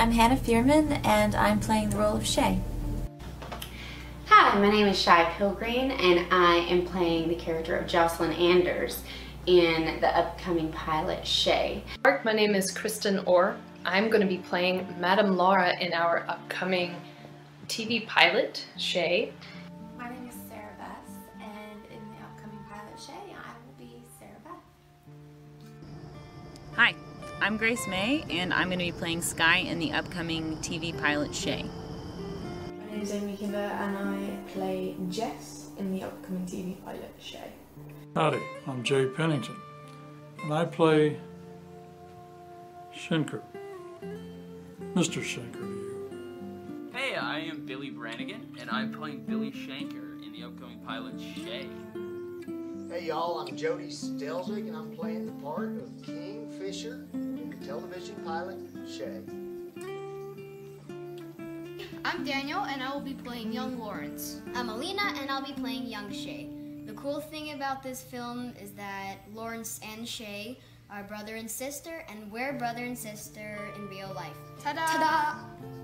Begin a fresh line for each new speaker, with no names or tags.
I'm Hannah Fearman and I'm playing the role of Shay.
Hi, my name is Shy Pilgreen and I am playing the character of Jocelyn Anders in the upcoming pilot Shay.
Mark, my name is Kristen Orr. I'm going to be playing Madame Laura in our upcoming TV pilot Shay.
My name is Sarah Bess and in the upcoming pilot Shay I will be Sarah Beth.
Hi, I'm Grace May, and I'm going to be playing Sky in the upcoming TV pilot Shay.
My name is Amy Kinder, and I play Jess in the upcoming TV pilot Shay.
Howdy, I'm Jay Pennington, and I play Shenker. Mr. Shenker to you.
Hey, I am Billy Brannigan, and I'm playing Billy Shanker in the upcoming pilot Shay.
Hey y'all, I'm Jody Stelzig, and I'm playing the part of King Fisher in the television pilot Shay.
I'm Daniel, and I will be playing young Lawrence.
I'm Alina, and I'll be playing young Shay. The cool thing about this film is that Lawrence and Shay are brother and sister, and we're brother and sister in real life.
Ta-da!
Ta-da!